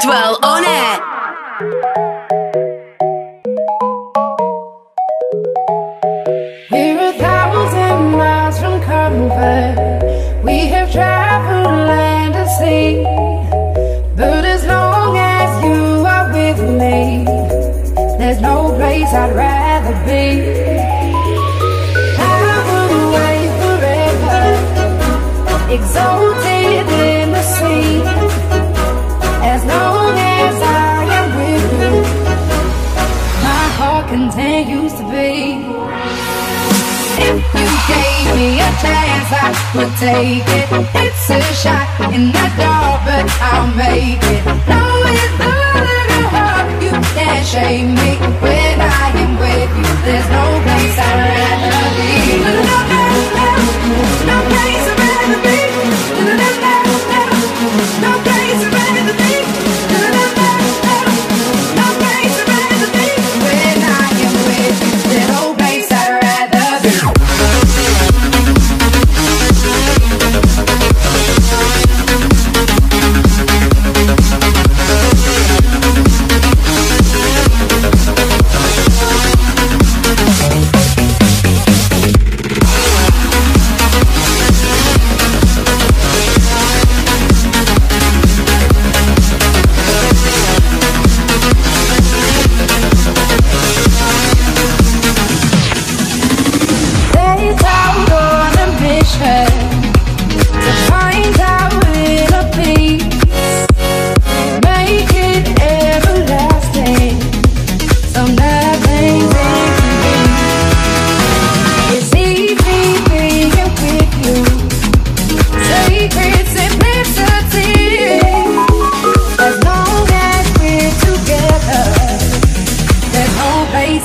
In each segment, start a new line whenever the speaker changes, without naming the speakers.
Caldwell on air.
We're a thousand miles from comfort. We have traveled land and sea. But as long as you are with me, there's no place I'd rather be. My heart continues to beat. If you gave me a chance, I would take it. It's a shot in the dark, but I'll make it.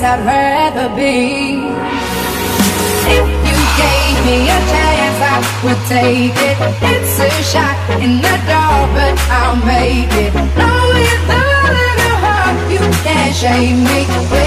I'd rather be. If you gave me a chance, I would take it. It's a shot in the dark, but I'll make it. No, with a little heart, you can't shame me.